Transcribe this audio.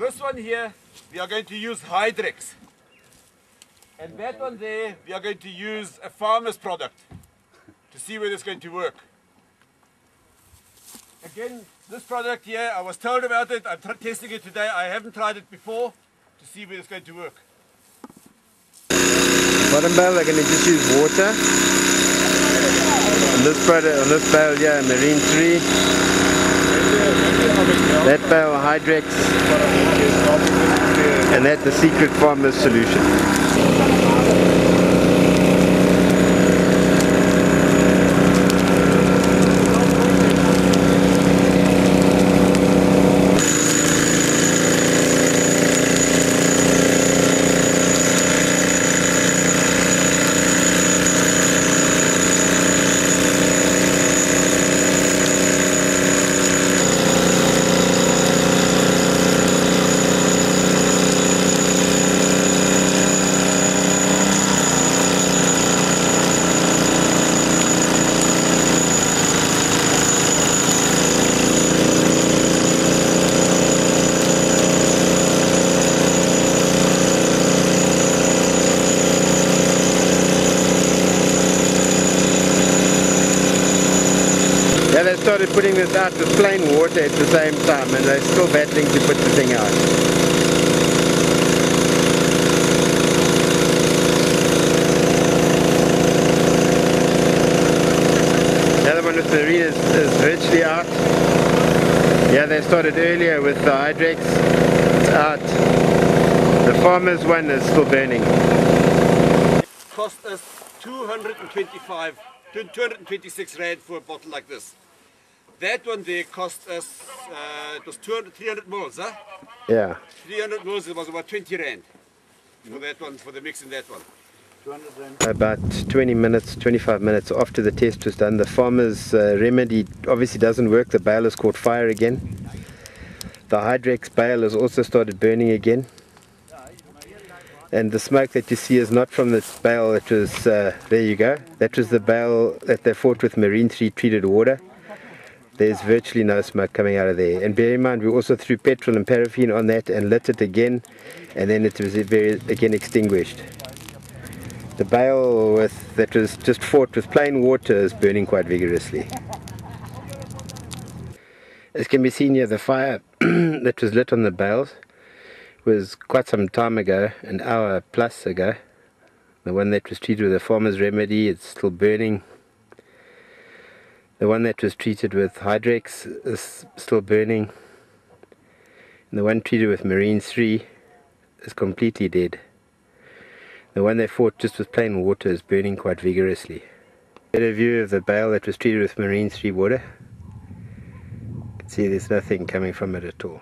This one here, we are going to use Hydrex. And that one there, we are going to use a farmer's product to see whether it's going to work. Again, this product here, I was told about it, I'm testing it today, I haven't tried it before to see whether it's going to work. Bottom bale, they're going to just use water. On this product, on this bale yeah, Marine 3. That bale, Hydrex. And that's the secret farmer's solution. Started putting this out with plain water at the same time and they're still battling to put the thing out. The other one with Marine is, is virtually out. Yeah, they started earlier with the Hydrex. It's out. The farmer's one is still burning. It cost us 225, 226 rand for a bottle like this. That one there cost us, uh, it was 200, 300 mils, huh? Yeah. 300 mils, it was about 20 rand for that one, for the mix in that one. About 20 minutes, 25 minutes after the test was done, the farmer's uh, remedy obviously doesn't work. The bale has caught fire again. The Hydrex bale has also started burning again. And the smoke that you see is not from the bale that was, uh, there you go. That was the bale that they fought with Marine 3 treated water. There's virtually no smoke coming out of there. And bear in mind, we also threw petrol and paraffin on that and lit it again. And then it was very, again extinguished. The bale with, that was just fought with plain water is burning quite vigorously. As can be seen here, the fire that was lit on the bales was quite some time ago, an hour plus ago. The one that was treated with a farmer's remedy, it's still burning. The one that was treated with Hydrex is still burning. And the one treated with Marine 3 is completely dead. The one they fought just with plain water is burning quite vigorously. A view of the bale that was treated with Marine 3 water. You can see there's nothing coming from it at all.